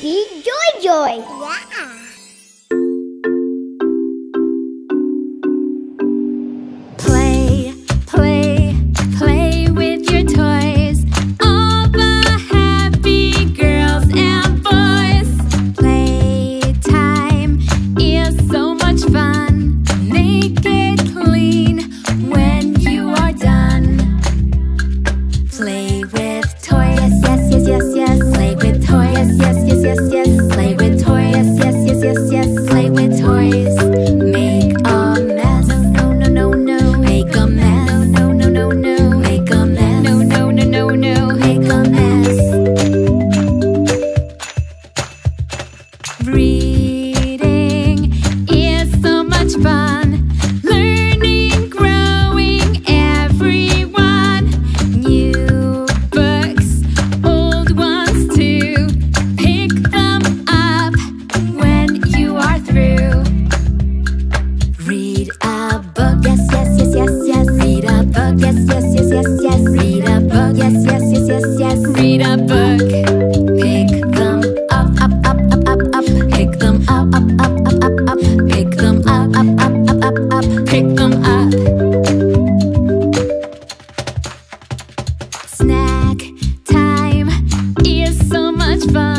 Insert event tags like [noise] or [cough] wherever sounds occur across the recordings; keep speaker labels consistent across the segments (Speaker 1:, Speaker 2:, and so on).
Speaker 1: baby Joy Joy.
Speaker 2: Yeah.
Speaker 3: Much fun.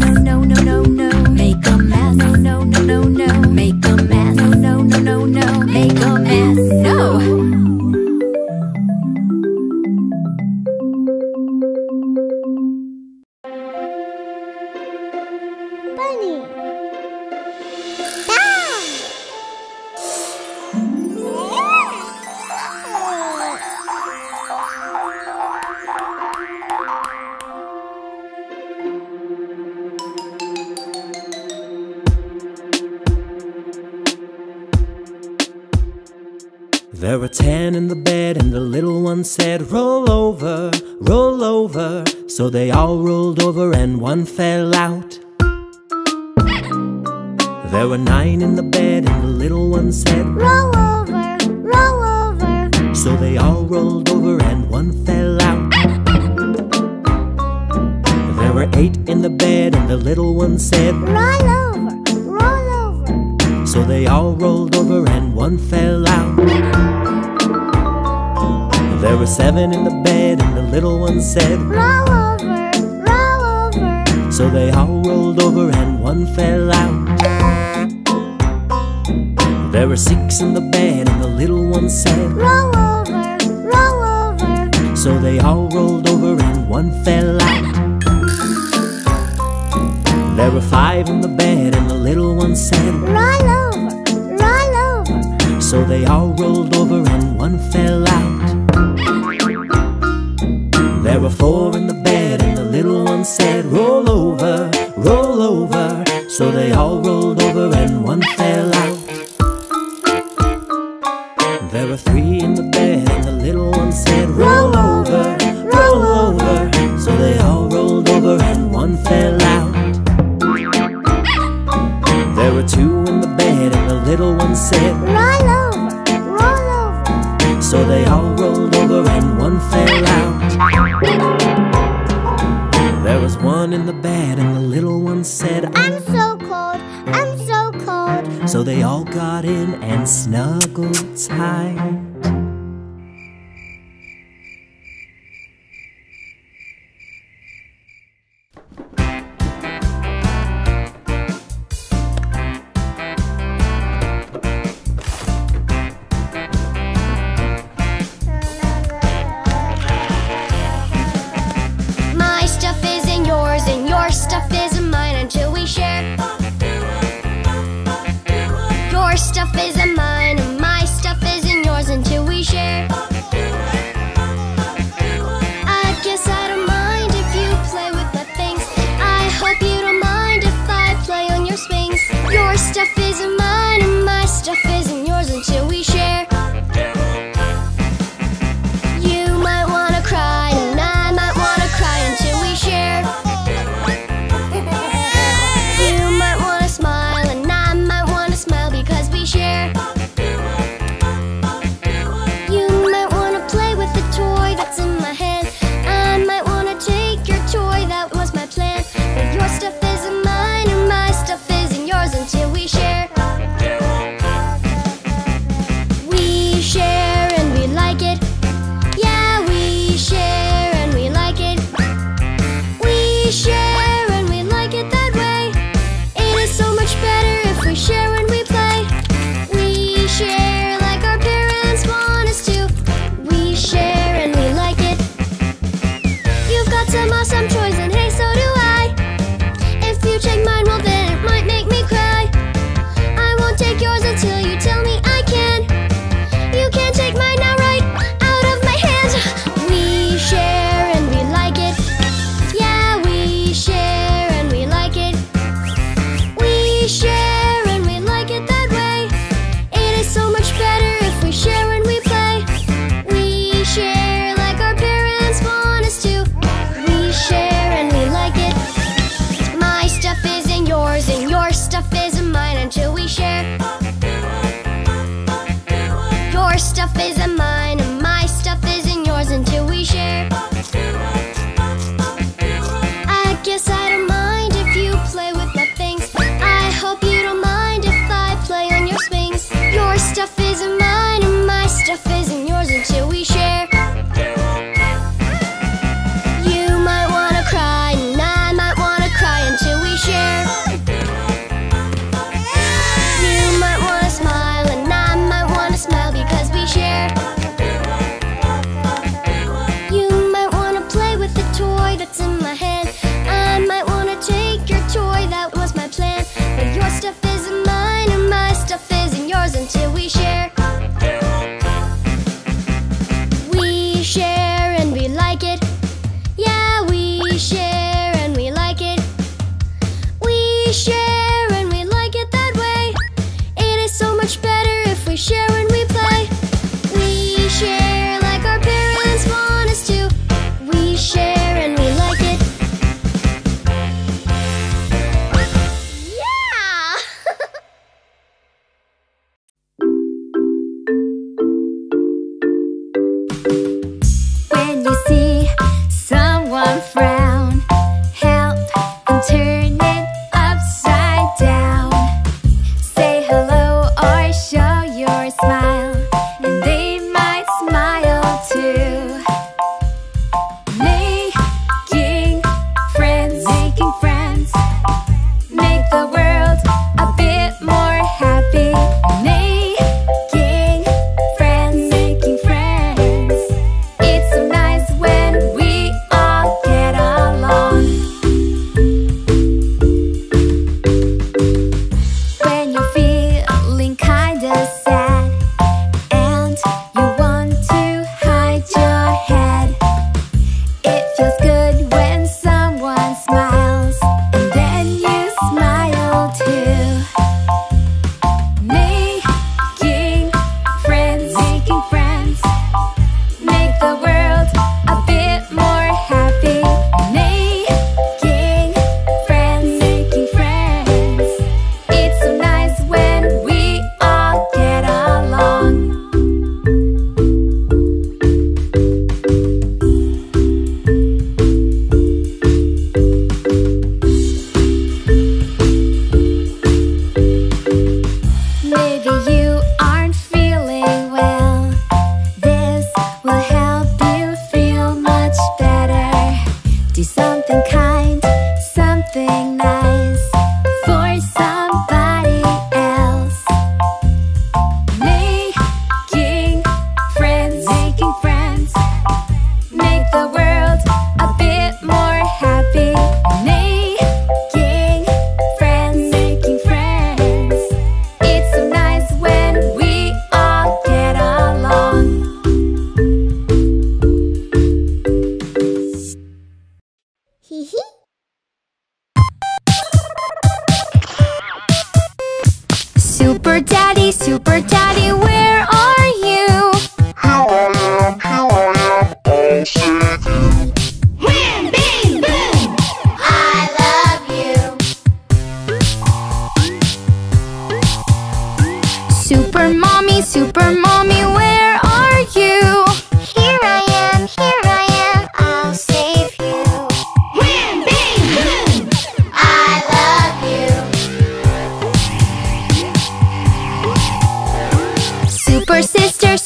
Speaker 3: No no no no. Make a mess. No no no no no.
Speaker 4: Said, Roll over, roll over. So they all rolled over, and one fell out. There were nine in the bed, and the little one said,
Speaker 1: Roll over, roll over.
Speaker 4: So they all rolled over, and one fell out. There were eight in the bed, and the little one said,
Speaker 1: Roll over, roll over.
Speaker 4: So they all rolled over, and one fell out. There were seven in the bed, and the little one said,
Speaker 1: Roll over, roll over.
Speaker 4: So they all rolled over and one fell out. There were six in the bed and the little one said,
Speaker 1: Roll over, roll over.
Speaker 4: So they all rolled over and one fell out. There were five in the bed and the little one said,
Speaker 1: Roll over, roll over.
Speaker 4: So they all rolled over and one fell out. There were four in the bed and the little one said, Roll over, roll over. So they all rolled over and one fell out. They all got in and snuggled tight.
Speaker 5: Your stuff isn't mine,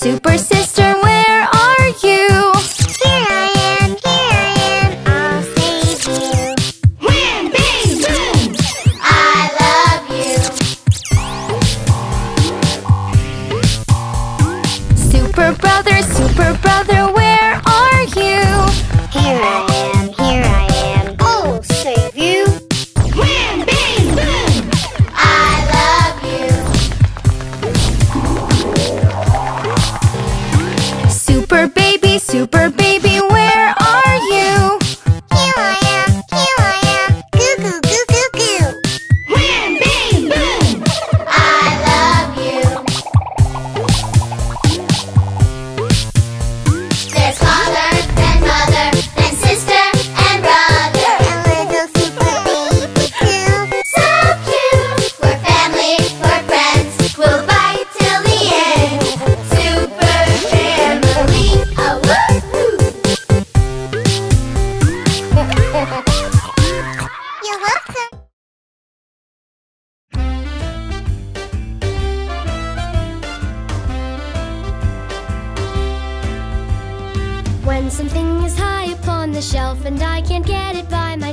Speaker 6: Super Sister.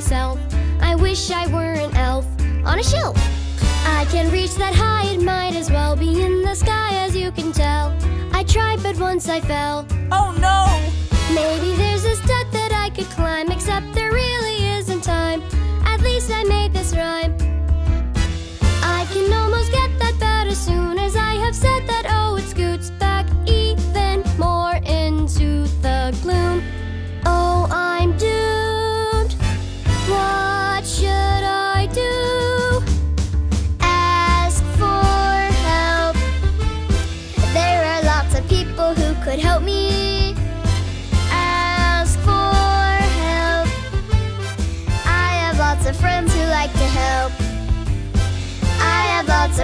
Speaker 2: myself. I wish I were an elf on a shelf. I can reach that high, it might as well be in the sky, as you can tell. I tried, but once I fell.
Speaker 7: Oh no!
Speaker 2: Maybe there's a step that I could climb, except there really isn't time. At least I made this rhyme. I can almost get that bad as soon as I have said that, oh, it's good.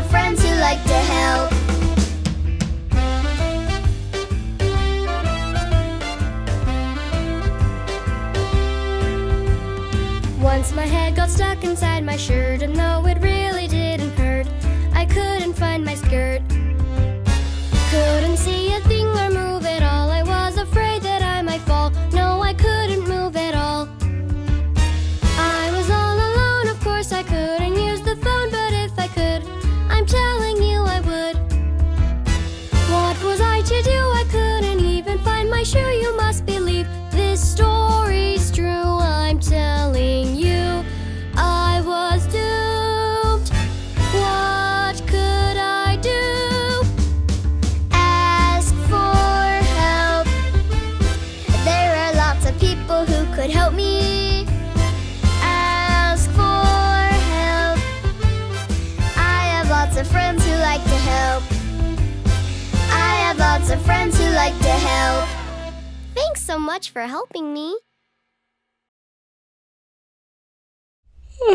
Speaker 2: friends who like to help. Once my head got stuck inside my shirt and though it much for helping me. [sighs]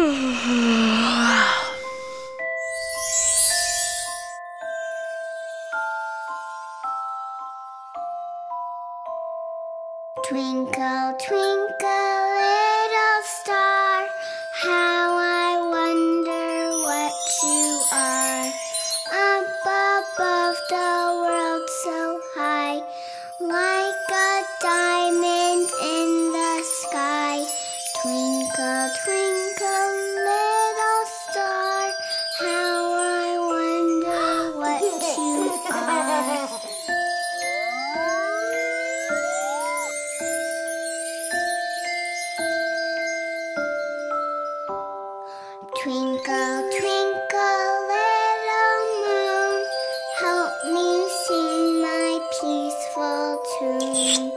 Speaker 1: Twinkle, twinkle, little star, me sing my peaceful
Speaker 2: tune.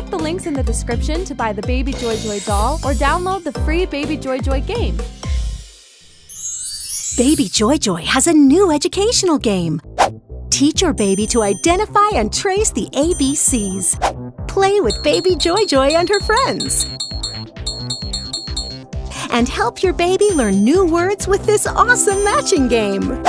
Speaker 5: Click the links in the description to buy the Baby Joy Joy doll or download the free Baby Joy Joy game.
Speaker 8: Baby Joy Joy has a new educational game. Teach your baby to identify and trace the ABCs. Play with Baby Joy Joy and her friends. And help your baby learn new words with this awesome matching game.